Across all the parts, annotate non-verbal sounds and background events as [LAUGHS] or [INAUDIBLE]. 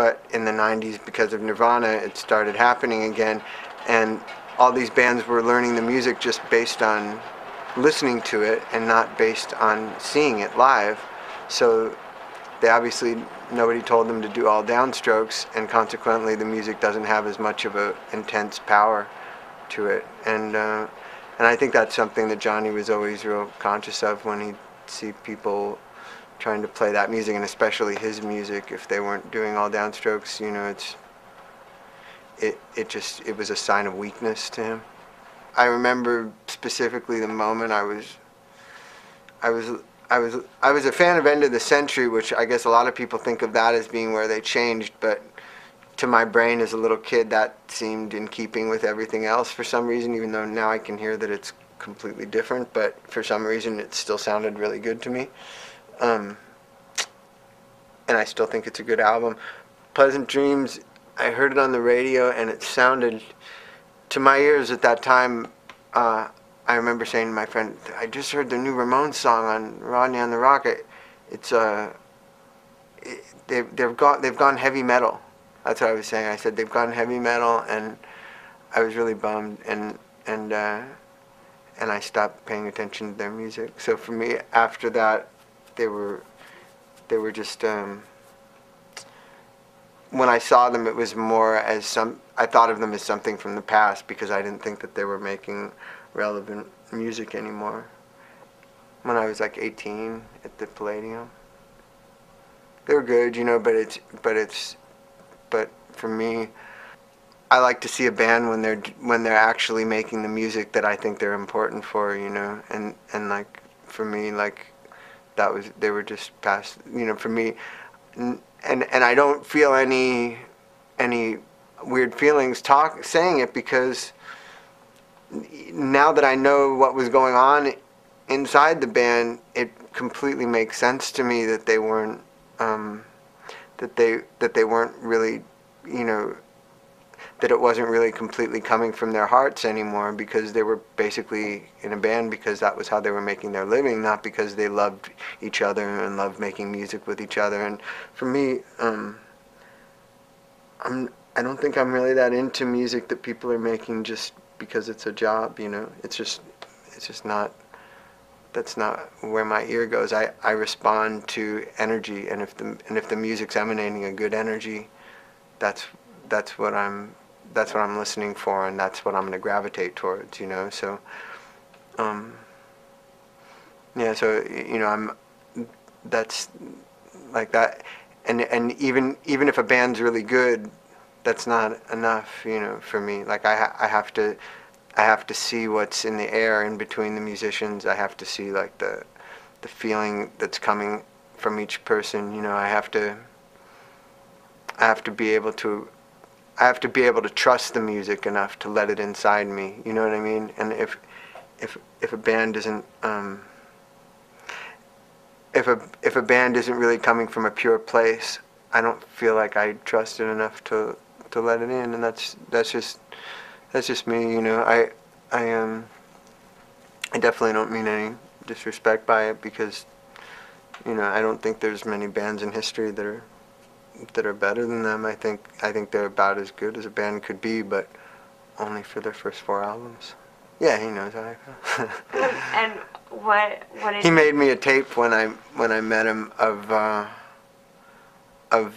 but in the 90s, because of Nirvana, it started happening again. And all these bands were learning the music just based on listening to it and not based on seeing it live. So they obviously, nobody told them to do all downstrokes, and consequently, the music doesn't have as much of a intense power to it. And, uh, and I think that's something that Johnny was always real conscious of when he'd see people trying to play that music, and especially his music, if they weren't doing all downstrokes, you know, it's, it, it just, it was a sign of weakness to him. I remember specifically the moment I was, I was, I was, I was a fan of End of the Century, which I guess a lot of people think of that as being where they changed, but to my brain as a little kid, that seemed in keeping with everything else for some reason, even though now I can hear that it's completely different, but for some reason it still sounded really good to me. Um, and I still think it's a good album. Pleasant Dreams, I heard it on the radio and it sounded, to my ears at that time, uh, I remember saying to my friend, I just heard the new Ramones song on Rodney on the ROQ. It's, uh, it, they've, they've, gone, they've gone heavy metal. That's what I was saying. I said they've gone heavy metal and I was really bummed and, and, uh, and I stopped paying attention to their music. So for me, after that, they were they were just um, when I saw them, it was more as some. I thought of them as something from the past because I didn't think that they were making relevant music anymore. When I was like 18 at the Palladium, they were good, you know. But it's but it's but for me, I like to see a band when they're when they're actually making the music that I think they're important for, you know. And and like for me, like that was they were just past you know for me. And and I don't feel any any weird feelings talk saying it because now that I know what was going on inside the band it completely makes sense to me that they weren't um, that they that they weren't really you know that it wasn't really completely coming from their hearts anymore because they were basically in a band because that was how they were making their living, not because they loved each other and loved making music with each other. And for me, um, I'm I don't think I'm really that into music that people are making just because it's a job. You know, it's just it's just not. That's not where my ear goes. I, I respond to energy, and if the and if the music's emanating a good energy, that's that's what I'm that's what I'm listening for, and that's what I'm going to gravitate towards. You know, so um, yeah, so you know, I'm that's like that, and and even even if a band's really good, that's not enough. You know, for me, like I ha- I have to. I have to see what's in the air in between the musicians. I have to see like the the feeling that's coming from each person. You know, I have to I have to be able to I have to be able to trust the music enough to let it inside me. You know what I mean? And if if if a band isn't um, if a if a band isn't really coming from a pure place, I don't feel like I trust it enough to to let it in. And that's that's just that's just me. You know, I I um I definitely don't mean any disrespect by it because you know I don't think there's many bands in history that are that are better than them. I think I think they're about as good as a band could be, but only for their first four albums. Yeah, he knows how I feel. [LAUGHS] and what what did he made me a tape when I when I met him of uh, of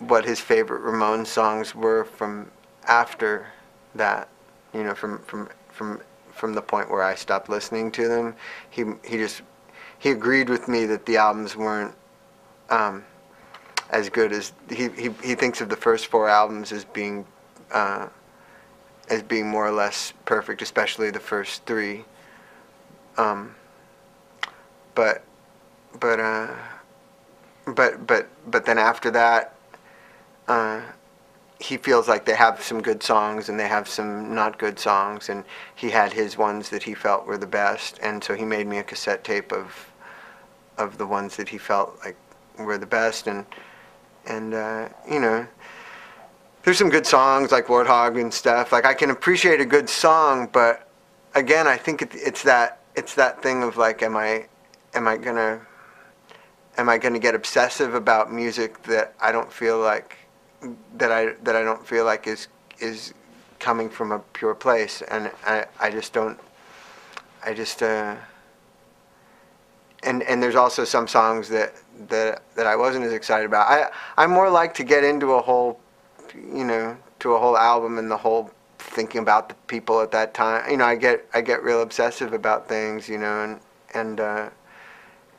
what his favorite Ramones songs were from after that. You know, from from from from the point where I stopped listening to them. He he just he agreed with me that the albums weren't. Um, as good as he, he, he thinks of the first four albums as being uh, as being more or less perfect, especially the first three. Um, but but uh, but but but then after that, uh, he feels like they have some good songs and they have some not good songs, and he had his ones that he felt were the best, and so he made me a cassette tape of of the ones that he felt like were the best, and and uh, you know, there's some good songs like Warthog and stuff. Like I can appreciate a good song, but again, I think it, it's that it's that thing of like, am I, am I gonna, am I gonna get obsessive about music that I don't feel like that I that I don't feel like is is coming from a pure place, and I I just don't. I just uh. And and there's also some songs that that that I wasn't as excited about. I I more like to get into a whole, you know, to a whole album and the whole thinking about the people at that time. You know, I get I get real obsessive about things, you know, and and uh,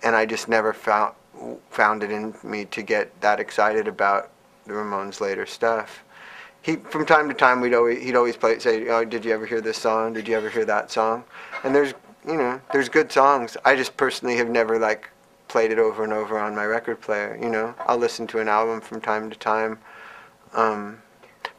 and I just never found found it in me to get that excited about the Ramones' later stuff. He from time to time we'd always he'd always play say, "Oh, did you ever hear this song? Did you ever hear that song?" And there's you know there's good songs. I just personally have never like played it over and over on my record player. You know, I'll listen to an album from time to time, um,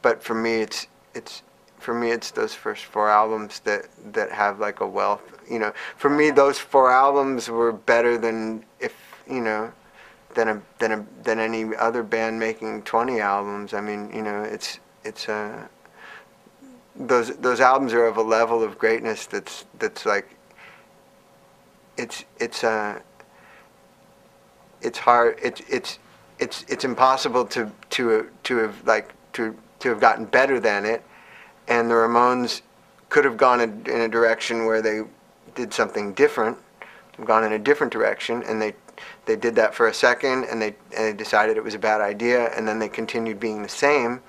but for me it's it's for me it's those first four albums that that have like a wealth. You know, for me those four albums were better than if you know than a than a than any other band making 20 albums. I mean, you know, it's it's uh, those those albums are of a level of greatness that's that's like it's it's uh it's hard it's it's it's it's impossible to to to have like to to have gotten better than it. And the Ramones could have gone in, in a direction where they did something different gone in a different direction and they they did that for a second and they and they decided it was a bad idea and then they continued being the same.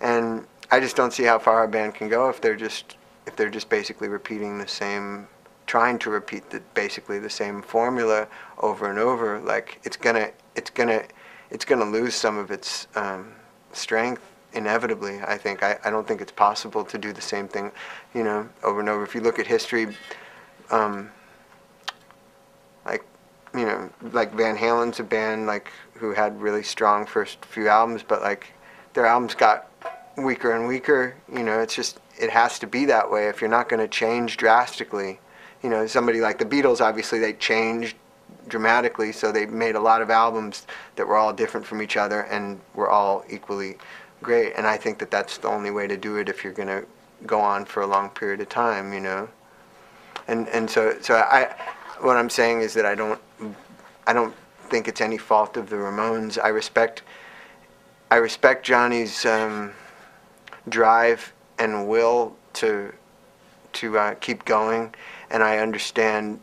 And I just don't see how far a band can go if they're just if they're just basically repeating the same, trying to repeat the basically the same formula over and over. Like it's gonna it's gonna it's gonna lose some of its um, strength inevitably. I think I, I don't think it's possible to do the same thing, you know, over and over. If you look at history, um, like you know, like Van Halen's a band like who had really strong first few albums, but like their albums got weaker and weaker. You know, it's just it has to be that way if you're not going to change drastically. You know, somebody like the Beatles, obviously they changed dramatically, so they made a lot of albums that were all different from each other and were all equally great. And I think that that's the only way to do it if you're going to go on for a long period of time. You know, and and so so I, what I'm saying is that I don't I don't think it's any fault of the Ramones. I respect I respect Johnny's. Um, drive and will to to uh, keep going, and I understand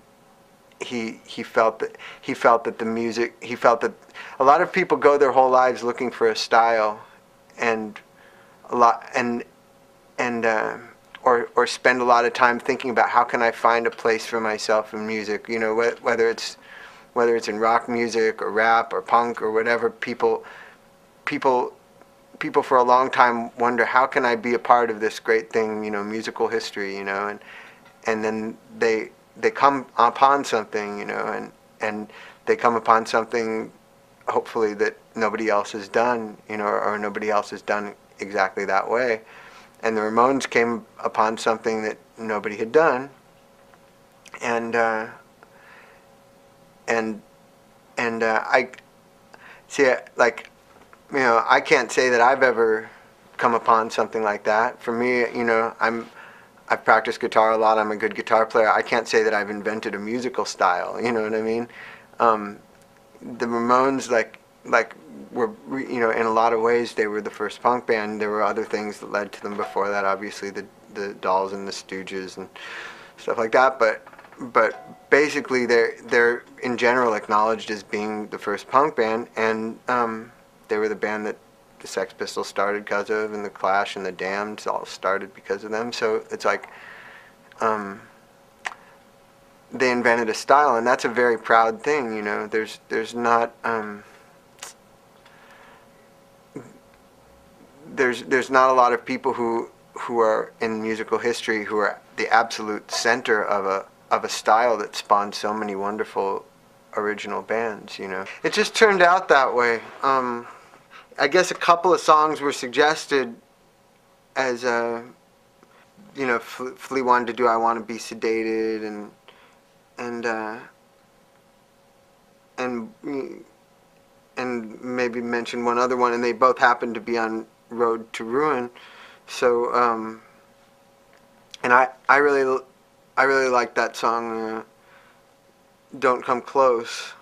he he felt that he felt that the music he felt that a lot of people go their whole lives looking for a style, and a lot and and uh, or or spend a lot of time thinking about how can I find a place for myself in music. You know, wh- whether it's whether it's in rock music or rap or punk or whatever. People people people for a long time wonder how can I be a part of this great thing, you know, musical history, you know, and and then they they come upon something, you know, and and they come upon something hopefully that nobody else has done, you know, or, or nobody else has done exactly that way. And the Ramones came upon something that nobody had done, and uh, and and uh, I see, like you know, I can't say that I've ever come upon something like that. For me, you know, I'm I've practiced guitar a lot. I'm a good guitar player. I can't say that I've invented a musical style. You know what I mean? Um, the Ramones, like like were you know in a lot of ways they were the first punk band. There were other things that led to them before that. Obviously, the the Dolls and the Stooges and stuff like that. But but basically, they're they're in general acknowledged as being the first punk band and. Um, they were the band that the Sex Pistols started because of, and the Clash and the Damned all started because of them. So it's like um, they invented a style, and that's a very proud thing. You know, there's there's not um, there's there's not a lot of people who who are in musical history who are the absolute center of a of a style that spawned so many wonderful original bands. You know, it just turned out that way. Um, I guess a couple of songs were suggested as uh, you know Flea wanted to do I want to be sedated and and uh, and and maybe mention one other one and they both happened to be on Road to Ruin. So um, and I I really I really like that song uh, Don't Come Close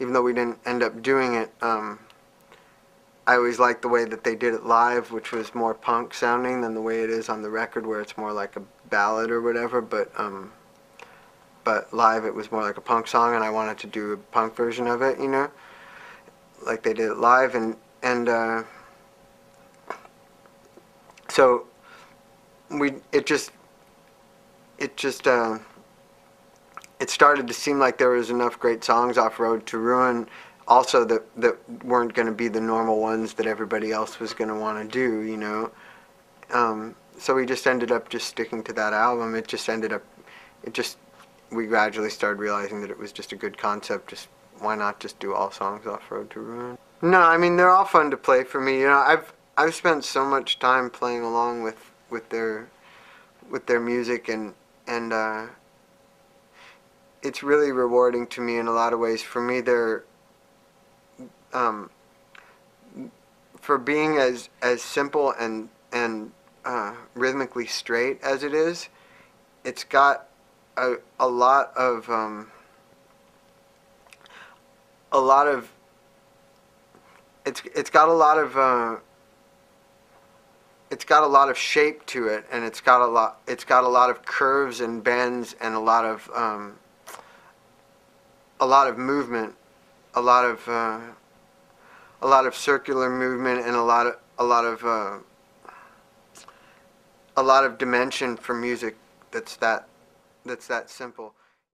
even though we didn't end up doing it um, I always liked the way that they did it live, which was more punk sounding than the way it is on the record, where it's more like a ballad or whatever. But um, but live it was more like a punk song, and I wanted to do a punk version of it, you know, like they did it live, and and uh, so we it just it just uh, it started to seem like there was enough great songs off Road to Ruin, also that that weren't going to be the normal ones that everybody else was going to want to do, you know. Um, so we just ended up just sticking to that album. It just ended up, it just we gradually started realizing that it was just a good concept. Just why not just do all songs off Road to Ruin? No, I mean they're all fun to play for me. You know, I've I've spent so much time playing along with with their with their music and and uh, it's really rewarding to me in a lot of ways. For me, they're um, for being as as simple and and uh, rhythmically straight as it is. It's got a a lot of um, a lot of it's it's got a lot of uh, it's got a lot of shape to it, and it's got a lot it's got a lot of curves and bends and a lot of um, a lot of movement, a lot of uh, a lot of circular movement, and a lot of a lot of uh, a lot of dimension for music that's that that's that simple.